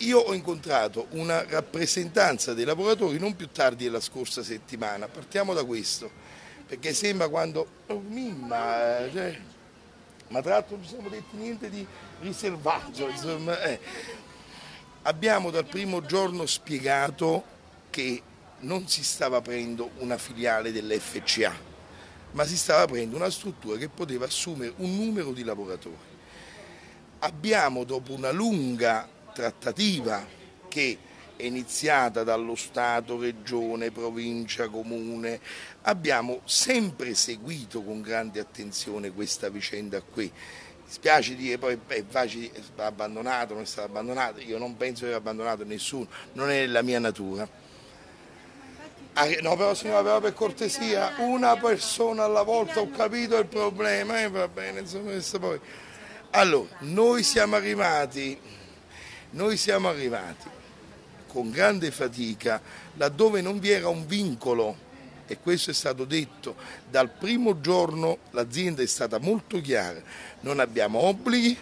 io ho incontrato una rappresentanza dei lavoratori non più tardi della scorsa settimana, partiamo da questo, perché sembra quando, oh, mimma, cioè, ma tra l'altro non ci siamo detti niente di riservaggio, insomma, eh. abbiamo dal primo giorno spiegato che non si stava aprendo una filiale dell'FCA, ma si stava aprendo una struttura che poteva assumere un numero di lavoratori. Abbiamo, dopo una lunga trattativa che è iniziata dallo Stato, Regione, Provincia, Comune, abbiamo sempre seguito con grande attenzione questa vicenda qui. Spiace dire poi facile, è abbandonato, non è stato abbandonato, io non penso di aver abbandonato nessuno, non è la mia natura. Ah, no però signora, però per cortesia, una persona alla volta, ho capito il problema, eh, va bene, insomma, poi. Allora, noi siamo arrivati noi siamo arrivati con grande fatica laddove non vi era un vincolo. E questo è stato detto dal primo giorno l'azienda è stata molto chiara, non abbiamo obblighi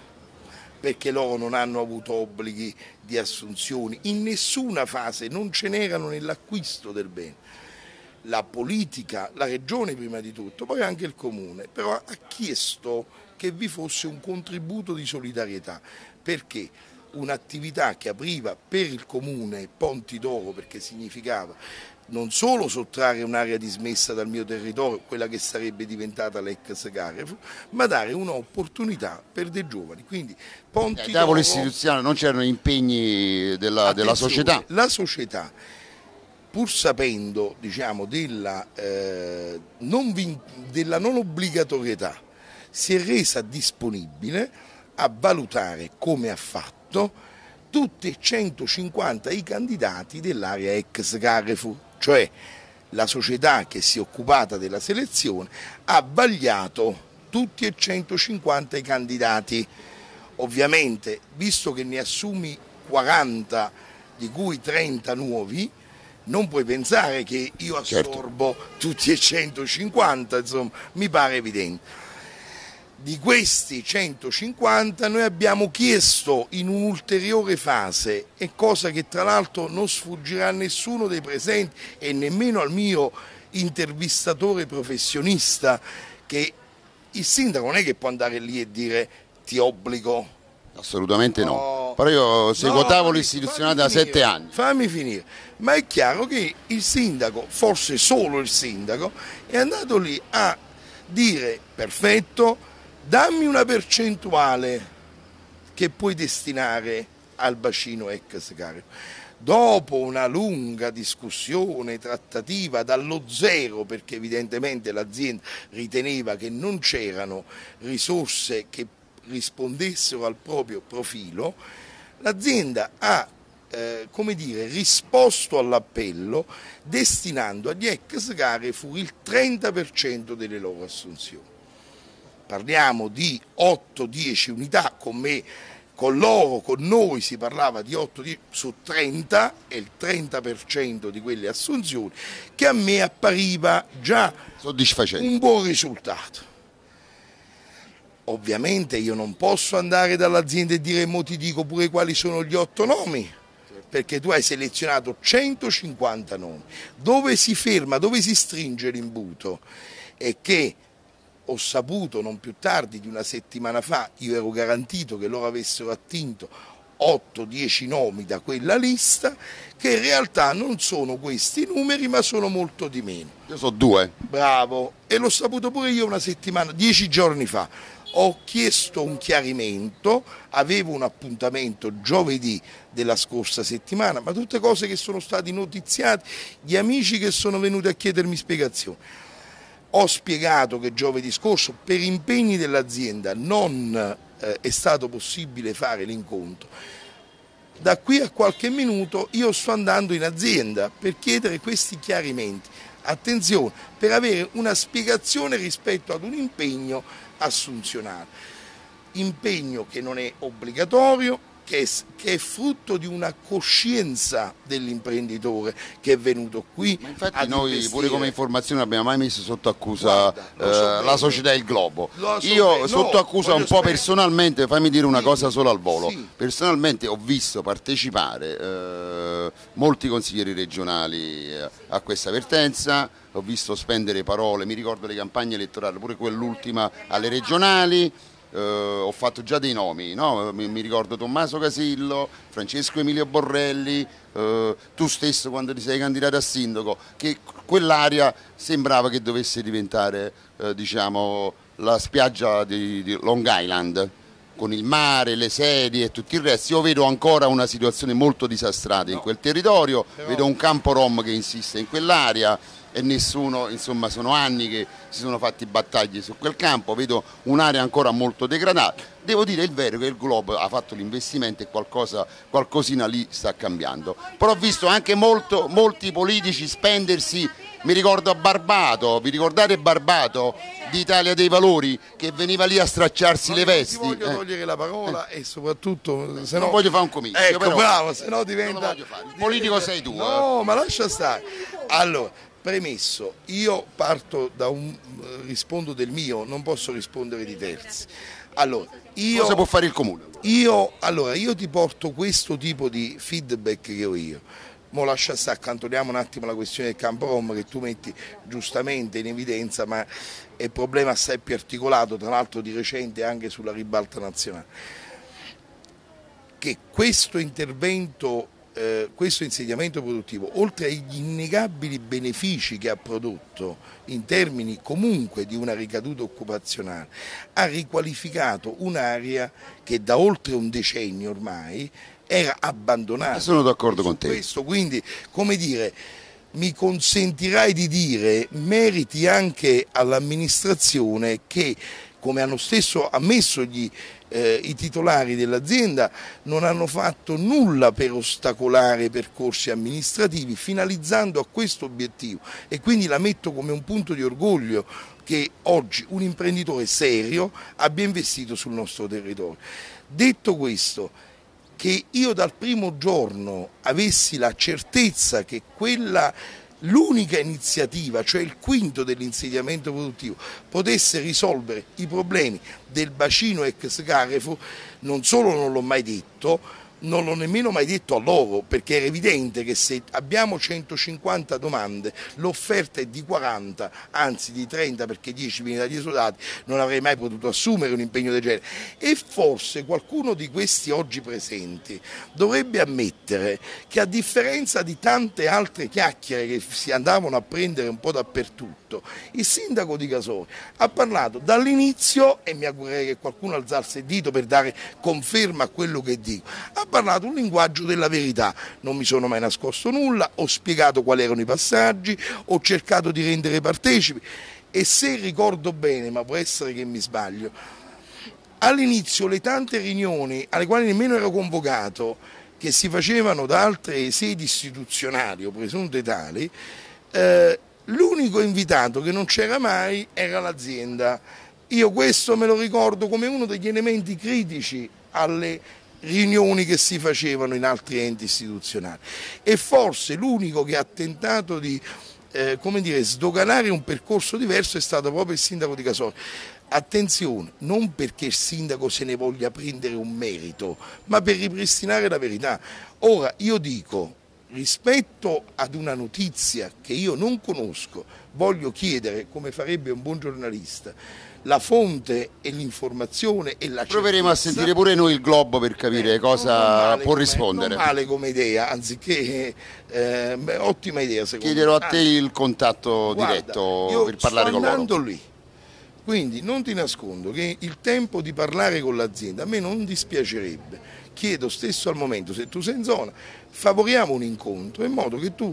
perché loro non hanno avuto obblighi di assunzioni, in nessuna fase non ce n'erano nell'acquisto del bene. La politica, la regione prima di tutto, poi anche il comune, però ha chiesto che vi fosse un contributo di solidarietà. Perché un'attività che apriva per il comune Ponti d'Oro perché significava non solo sottrarre un'area dismessa dal mio territorio, quella che sarebbe diventata l'ex Carrefour, ma dare un'opportunità per dei giovani. Quindi Ponti Ai tavolo istituzionale non c'erano impegni della, della, società? La società, pur sapendo diciamo, della, eh, non della non obbligatorietà, si è resa disponibile a valutare come ha fatto fatto tutti e 150 i candidati dell'area ex Carrefour, cioè la società che si è occupata della selezione ha vagliato tutti e 150 i candidati. Ovviamente, visto che ne assumi 40, di cui 30 nuovi, non puoi pensare che io certo. assorbo certo. tutti e 150, insomma, mi pare evidente. Di questi 150 noi abbiamo chiesto in un'ulteriore fase, e cosa che tra l'altro non sfuggirà a nessuno dei presenti e nemmeno al mio intervistatore professionista, che il sindaco non è che può andare lì e dire ti obbligo. Assolutamente no. no. Però io seguo no, tavolo istituzionale da finire, sette anni. Fammi finire. Ma è chiaro che il sindaco, forse solo il sindaco, è andato lì a dire perfetto, dammi una percentuale che puoi destinare al bacino ex Cario. Dopo una lunga discussione, trattativa dallo zero, perché evidentemente l'azienda riteneva che non c'erano risorse che rispondessero al proprio profilo, l'azienda ha eh, come dire, risposto all'appello destinando agli ex Carrefour il 30% delle loro assunzioni parliamo di 8-10 unità, con me, con loro, con noi si parlava di 8 su 30 e il 30% di quelle assunzioni, che a me appariva già un buon risultato. Ovviamente io non posso andare dall'azienda e dire mo ti dico pure quali sono gli otto nomi, perché tu hai selezionato 150 nomi. Dove si ferma, dove si stringe l'imbuto? È che ho saputo non più tardi di una settimana fa, io ero garantito che loro avessero attinto 8-10 nomi da quella lista, che in realtà non sono questi numeri ma sono molto di meno. Io so due. Bravo, e l'ho saputo pure io una settimana, dieci giorni fa. Ho chiesto un chiarimento, avevo un appuntamento giovedì della scorsa settimana, ma tutte cose che sono state notiziate, gli amici che sono venuti a chiedermi spiegazioni ho spiegato che giovedì scorso per impegni dell'azienda non eh, è stato possibile fare l'incontro. Da qui a qualche minuto io sto andando in azienda per chiedere questi chiarimenti. Attenzione, per avere una spiegazione rispetto ad un impegno assunzionale. Impegno che non è obbligatorio, che è, che è, frutto di una coscienza dell'imprenditore che è venuto qui. Ma infatti noi investire. pure come informazione non abbiamo mai messo sotto accusa Guarda, eh, la società Il Globo. So Io sotto accusa un po' personalmente, fammi dire una cosa solo al volo, sì. personalmente ho visto partecipare eh, molti consiglieri regionali eh, a questa vertenza, ho visto spendere parole, mi ricordo le campagne elettorali, pure quell'ultima alle regionali eh, ho fatto già dei nomi, no? mi, mi, ricordo Tommaso Casillo, Francesco Emilio Borrelli, eh, tu stesso quando ti sei candidato a sindaco, che quell'area sembrava che dovesse diventare eh, diciamo, la spiaggia di, di Long Island con il mare, le sedie e tutto il resto, io vedo ancora una situazione molto disastrata in quel territorio, vedo un campo rom che insiste in quell'area, e nessuno, insomma sono anni che si sono fatti battaglie su quel campo, vedo un'area ancora molto degradata. Devo dire il vero che il Globo ha fatto l'investimento e qualcosa, qualcosina lì sta cambiando. Però ho visto anche molto, molti politici spendersi, mi ricordo a Barbato, vi ricordate Barbato di Italia dei Valori che veniva lì a stracciarsi no, le vesti? Non voglio eh. togliere la parola eh. e soprattutto se non voglio fare un comizio. Ecco, però, bravo, se no diventa... Il politico sei tu. No, eh. ma lascia stare. Allora, Premesso, io parto da un, rispondo del mio, non posso rispondere di terzi. Allora, io, Cosa può fare il comune? Io, allora, io ti porto questo tipo di feedback che ho io. Mo lascia stare, accantoniamo un attimo la questione del campo Rom che tu metti giustamente in evidenza, ma è un problema assai più articolato, tra l'altro di recente anche sulla ribalta nazionale. Che questo intervento eh, questo insediamento produttivo, oltre agli innegabili benefici che ha prodotto in termini comunque di una ricaduta occupazionale, ha riqualificato un'area che da oltre un decennio ormai era abbandonata. Sono d'accordo con te. Questo, quindi, come dire, mi consentirai di dire meriti anche all'amministrazione che, come hanno stesso ammesso gli eh, i titolari dell'azienda non hanno fatto nulla per ostacolare i percorsi amministrativi finalizzando a questo obiettivo e quindi la metto come un punto di orgoglio che oggi un imprenditore serio abbia investito sul nostro territorio. Detto questo, che io dal primo giorno avessi la certezza che quella l'unica iniziativa, cioè il quinto dell'insediamento produttivo, potesse risolvere i problemi del bacino ex Carrefour, non solo non l'ho mai detto, non l'ho nemmeno mai detto a loro perché era evidente che se abbiamo 150 domande l'offerta è di 40 anzi di 30 perché 10 viene dagli esodati non avrei mai potuto assumere un impegno del genere. E forse qualcuno di questi oggi presenti dovrebbe ammettere che a differenza di tante altre chiacchiere che si andavano a prendere un po' dappertutto il sindaco di Casori ha parlato dall'inizio e mi augurerei che qualcuno alzasse il dito per dare conferma a quello che dico ha parlato un linguaggio della verità, non mi sono mai nascosto nulla, ho spiegato quali erano i passaggi, ho cercato di rendere partecipi e se ricordo bene, ma può essere che mi sbaglio, all'inizio le tante riunioni alle quali nemmeno ero convocato, che si facevano da altre sedi istituzionali o presunte tali, eh, l'unico invitato che non c'era mai era l'azienda. Io questo me lo ricordo come uno degli elementi critici alle riunioni che si facevano in altri enti istituzionali e forse l'unico che ha tentato di eh, come dire, sdoganare un percorso diverso è stato proprio il sindaco di Casori. Attenzione, non perché il sindaco se ne voglia prendere un merito, ma per ripristinare la verità. Ora io dico, rispetto ad una notizia che io non conosco, voglio chiedere, come farebbe un buon giornalista, la fonte e l'informazione e la Proveremo a sentire pure noi il globo per capire eh, cosa può come, rispondere. Non male come idea, anziché eh, beh, ottima idea secondo Chiederò me. a te il contatto Guarda, diretto per parlare con loro. Sto andando lì. Quindi non ti nascondo che il tempo di parlare con l'azienda a me non dispiacerebbe. Chiedo stesso al momento, se tu sei in zona, favoriamo un incontro in modo che tu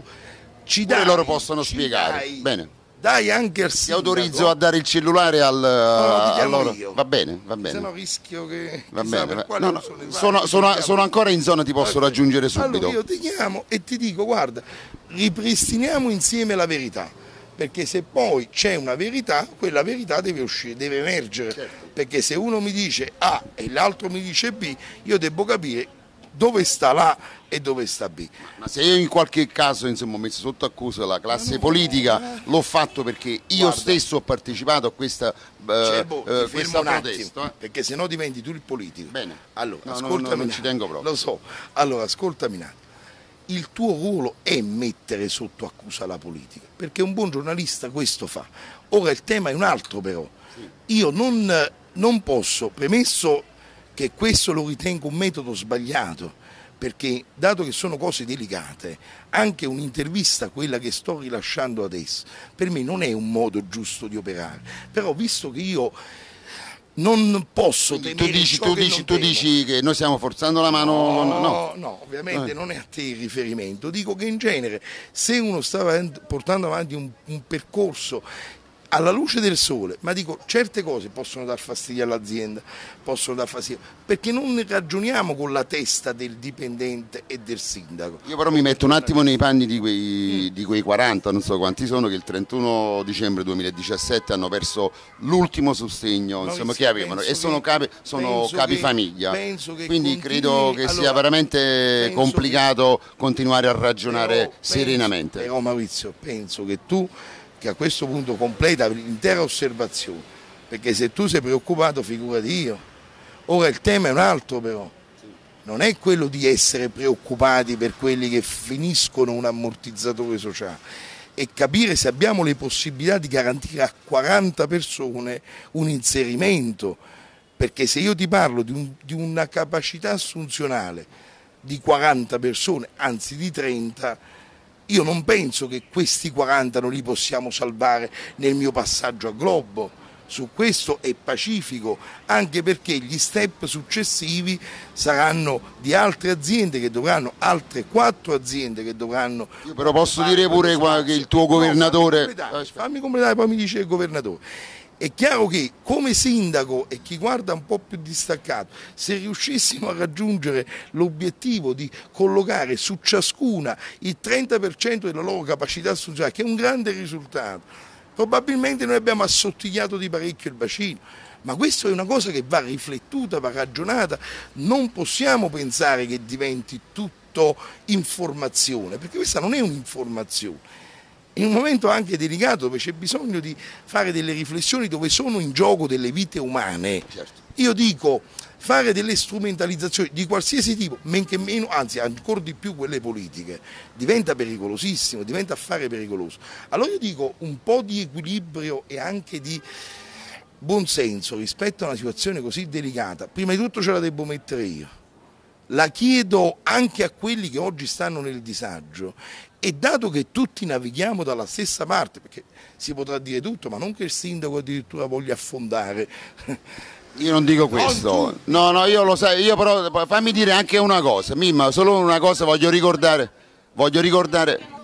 ci dai... E loro possono spiegare. Dai, Bene dai anche al sindaco. Ti autorizzo a dare il cellulare al, no, a loro. Io. Va bene, va bene. Se no rischio che... Va bene. No, no, sono, sono, sono, ancora in zona, ti posso okay. raggiungere subito. Allora io ti chiamo e ti dico, guarda, ripristiniamo insieme la verità. Perché se poi c'è una verità, quella verità deve uscire, deve emergere. Certo. Perché se uno mi dice A e l'altro mi dice B, io devo capire dove sta l'A e dove sta B. Ma se io in qualche caso insomma, ho messo sotto accusa la classe no, politica, l'ho fatto perché io Guarda, stesso ho partecipato a questa, uh, boh, uh, questa protesta. Eh? Perché se no diventi tu il politico. Bene. Allora, no, ascoltami no, non ci tengo proprio. Lo so. Allora, ascoltami un attimo. Il tuo ruolo è mettere sotto accusa la politica, perché un buon giornalista questo fa. Ora il tema è un altro però. Io non, non posso, premesso che questo lo ritengo un metodo sbagliato, perché dato che sono cose delicate, anche un'intervista, quella che sto rilasciando adesso, per me non è un modo giusto di operare, però visto che io non posso temere tu dici, tu, dici, tu dici, che noi stiamo forzando la mano no no, no ovviamente eh. non è a te il riferimento. Dico che in genere se uno sta portando avanti un, un percorso alla luce del sole, ma dico certe cose possono dar fastidio all'azienda, possono dar fastidio, perché non ragioniamo con la testa del dipendente e del sindaco. Io però mi metto un attimo nei panni di quei, mm. di quei 40, non so quanti sono, che il 31 dicembre 2017 hanno perso l'ultimo sostegno no, insomma, che avevano e sono capi, sono capi famiglia. Quindi continui, credo che allora, sia veramente complicato che, continuare a ragionare però, serenamente. Penso, però Maurizio, penso che tu che a questo punto completa l'intera osservazione, perché se tu sei preoccupato figurati io. Ora il tema è un altro però, non è quello di essere preoccupati per quelli che finiscono un ammortizzatore sociale, è capire se abbiamo le possibilità di garantire a 40 persone un inserimento, perché se io ti parlo di, un, di una capacità assunzionale di 40 persone, anzi di 30, io non penso che questi 40 non li possiamo salvare nel mio passaggio a Globo. Su questo è pacifico, anche perché gli step successivi saranno di altre aziende che dovranno, altre quattro aziende che dovranno... Io però posso dire pure che il tuo governatore... No, fammi completare, poi mi dice il governatore è chiaro che come sindaco e chi guarda un po' più distaccato, se riuscissimo a raggiungere l'obiettivo di collocare su ciascuna il 30% della loro capacità sociale, che è un grande risultato, probabilmente noi abbiamo assottigliato di parecchio il bacino. Ma questa è una cosa che va riflettuta, va ragionata, non possiamo pensare che diventi tutto informazione, perché questa non è un'informazione in un momento anche delicato dove c'è bisogno di fare delle riflessioni dove sono in gioco delle vite umane. Certo. Io dico fare delle strumentalizzazioni di qualsiasi tipo, men che meno, anzi ancora di più quelle politiche, diventa pericolosissimo, diventa affare pericoloso. Allora io dico un po' di equilibrio e anche di buonsenso rispetto a una situazione così delicata, prima di tutto ce la devo mettere io. La chiedo anche a quelli che oggi stanno nel disagio. E dato che tutti navighiamo dalla stessa parte, perché si potrà dire tutto, ma non che il sindaco addirittura voglia affondare. Io non dico questo, no, no, io lo sai, io però fammi dire anche una cosa, Mimma, solo una cosa voglio ricordare, voglio ricordare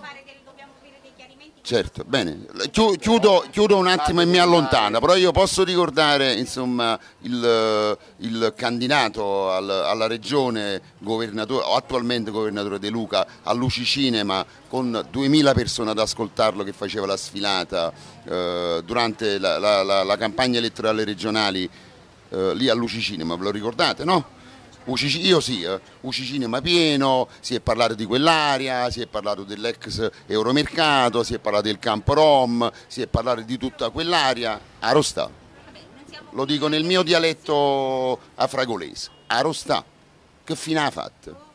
Certo, bene, chiudo, chiudo, un attimo e mi allontano, però io posso ricordare insomma, il, il, candidato al, alla regione governatore, attualmente governatore De Luca a Luci Cinema con 2000 persone ad ascoltarlo che faceva la sfilata eh, durante la, la, la, la, campagna elettorale regionali eh, lì a Luci Cinema, ve lo ricordate no? Io sì, eh, Cinema pieno, si è parlato di quell'area, si è parlato dell'ex Euromercato, si è parlato del campo Rom, si è parlato di tutta quell'area, Arostà. Lo dico nel mio dialetto afragolese, Arostà. Che fine ha fatto?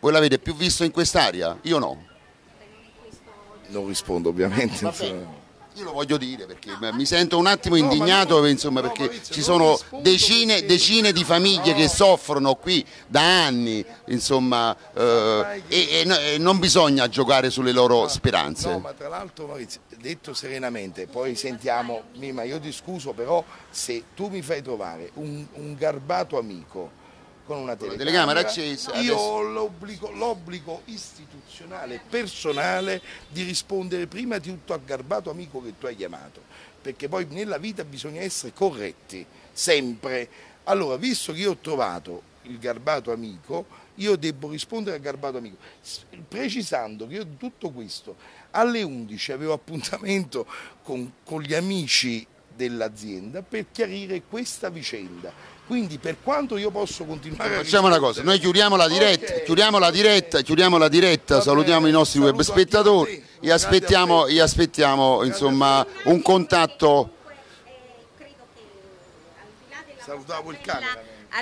Voi l'avete più visto in quest'area? Io no. Non rispondo ovviamente. Io lo voglio dire perché mi sento un attimo indignato insomma, perché ci sono decine, decine, di famiglie che soffrono qui da anni insomma, eh, e, e, non bisogna giocare sulle loro speranze. No, ma tra l'altro Maurizio, detto serenamente, poi sentiamo, Mima, io ti scuso però se tu mi fai trovare un, un garbato amico con una telecamera, telecamera accesa. Io ho l'obbligo istituzionale, personale di rispondere prima di tutto al garbato amico che tu hai chiamato, perché poi nella vita bisogna essere corretti, sempre. Allora, visto che io ho trovato il garbato amico, io devo rispondere al garbato amico, precisando che io tutto questo alle 11 avevo appuntamento con, con gli amici dell'azienda per chiarire questa vicenda. Quindi per quanto io posso continuare Facciamo una cosa, noi chiudiamo la diretta, okay. chiudiamo la diretta, chiudiamo la diretta, salutiamo i nostri web spettatori e aspettiamo, e aspettiamo insomma, un contatto. Salutavo il cane.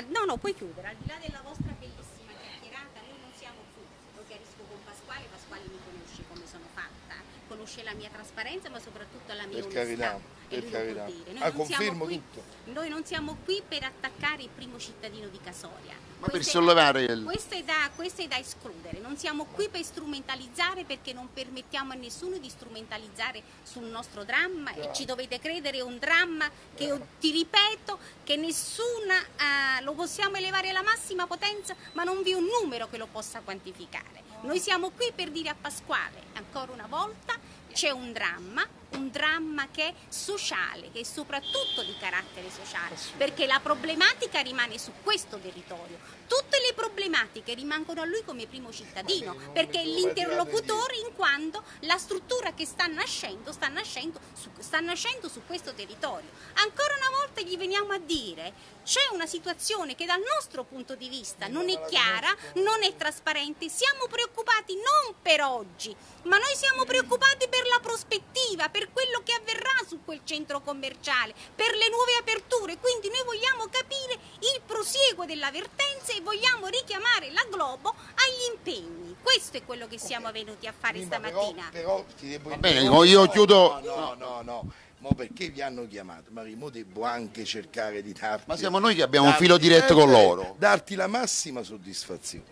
No, no, puoi chiudere, al di là della vostra bellissima chiacchierata, noi non siamo qui, lo chiarisco con Pasquale, Pasquale mi conosce come sono fatta, conosce la mia trasparenza ma soprattutto la mia per onestà. Carità per carità. Ah, confermo qui, tutto. Noi non siamo qui per attaccare il primo cittadino di Casoria. Ma questo per sollevare il... Questo è, da, questo è da escludere, non siamo qui per strumentalizzare perché non permettiamo a nessuno di strumentalizzare sul nostro dramma e ci dovete credere è un dramma che ti ripeto che nessuna uh, lo possiamo elevare alla massima potenza ma non vi è un numero che lo possa quantificare. Noi siamo qui per dire a Pasquale ancora una volta c'è un dramma, un dramma che è sociale, che è soprattutto di carattere sociale, perché la problematica rimane su questo territorio. Tutte le problematiche rimangono a lui come primo cittadino, perché è l'interlocutore in quanto la struttura che sta nascendo sta nascendo su, sta nascendo su questo territorio. Ancora una volta gli veniamo a dire c'è una situazione che dal nostro punto di vista non è chiara, non è trasparente, siamo preoccupati non per oggi, ma noi siamo preoccupati per la prospettiva, per quello che avverrà su quel centro commerciale, per le nuove aperture, quindi noi vogliamo capire il prosieguo della vertenza e vogliamo richiamare la Globo agli impegni. Questo è quello che siamo venuti a fare Prima, stamattina. Però, però ti devo Va bene, io chiudo... No, no, no. no. Mo perché vi hanno chiamato? Ma mo devo anche cercare di darti... Ma siamo noi che abbiamo darti, un filo diretto con loro. Darti la massima soddisfazione.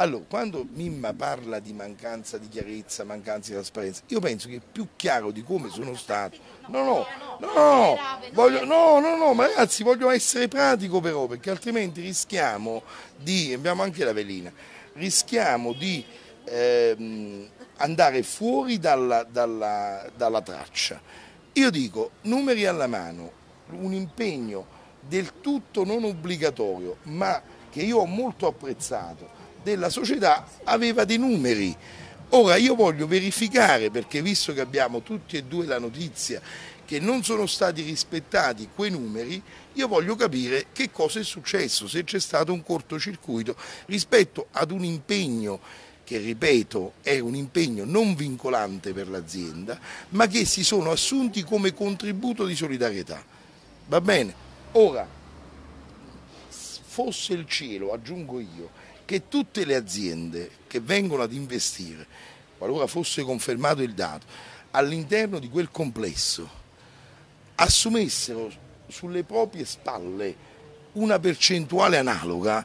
Allora, quando Mimma parla di mancanza di chiarezza, mancanza di trasparenza, io penso che più chiaro di come sono stato. No, no, no, voglio, no, no, no, ma ragazzi voglio essere pratico però, perché altrimenti rischiamo di, abbiamo anche la velina, rischiamo di ehm, andare fuori dalla, dalla, dalla traccia. Io dico, numeri alla mano, un impegno del tutto non obbligatorio, ma che io ho molto apprezzato, della società aveva dei numeri. Ora io voglio verificare, perché visto che abbiamo tutti e due la notizia che non sono stati rispettati quei numeri, io voglio capire che cosa è successo, se c'è stato un cortocircuito rispetto ad un impegno che ripeto è un impegno non vincolante per l'azienda, ma che si sono assunti come contributo di solidarietà. Va bene? Ora, fosse il cielo, aggiungo io, che tutte le aziende che vengono ad investire, qualora fosse confermato il dato, all'interno di quel complesso assumessero sulle proprie spalle una percentuale analoga,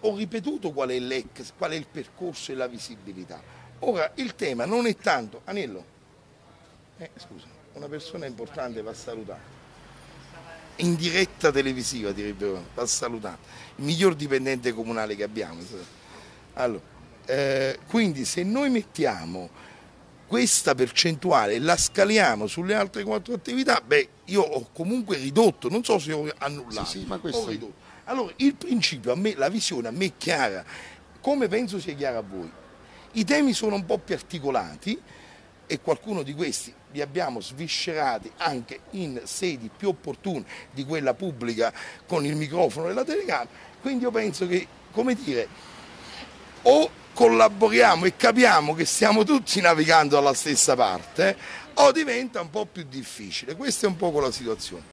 ho ripetuto qual è, qual è il percorso e la visibilità. Ora il tema non è tanto, Anello, eh, scusa, una persona importante va salutata in diretta televisiva direbbero, va salutato, il miglior dipendente comunale che abbiamo. Allora, eh, quindi se noi mettiamo questa percentuale e la scaliamo sulle altre quattro attività, beh, io ho comunque ridotto, non so se ho annullato, sì, sì, ma questo... ho ridotto. Allora, il principio, a me, la visione a me è chiara, come penso sia chiara a voi. I temi sono un po' più articolati e qualcuno di questi li abbiamo sviscerati anche in sedi più opportune di quella pubblica con il microfono e la telecamera, quindi io penso che, come dire, o collaboriamo e capiamo che stiamo tutti navigando dalla stessa parte o diventa un po' più difficile, questa è un po' la situazione.